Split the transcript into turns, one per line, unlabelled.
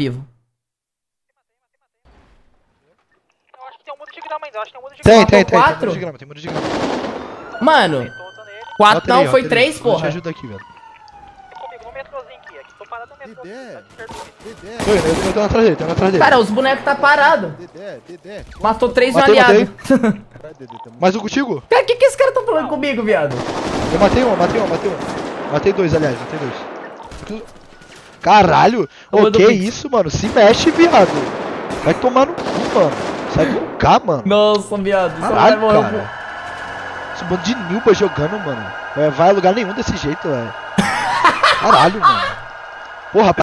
vivo.
Eu acho que tem um mundo de grama ainda, eu acho que tem um de
Tem,
grama.
tem, tem. Tem
quatro?
mundo de grama, tem mundo de grama.
Mano, quatro não, foi três, porra.
ajuda aqui, velho.
No metrôzinho.
Dedé.
tá.
Dedé,
eu, eu tô atrás dele, tô atrás dele.
Cara, os bonecos tá parado.
Dedé, Dedé.
Matou três um
Matei,
aliado.
Mais um contigo?
Cara, o que que esses caras tão falando comigo, viado?
Eu matei um, matei um, matei um. Matei dois, aliás, matei dois. Caralho!
Do
que
Pix.
isso, mano? Se mexe, viado. Vai tomar no cu, mano. Sai do cá, mano.
Nossa, viado.
Caralho,
morrer.
cara. Esse bando de Nilba jogando, mano. Vai a lugar nenhum desse jeito, velho. Caralho, mano. Porra,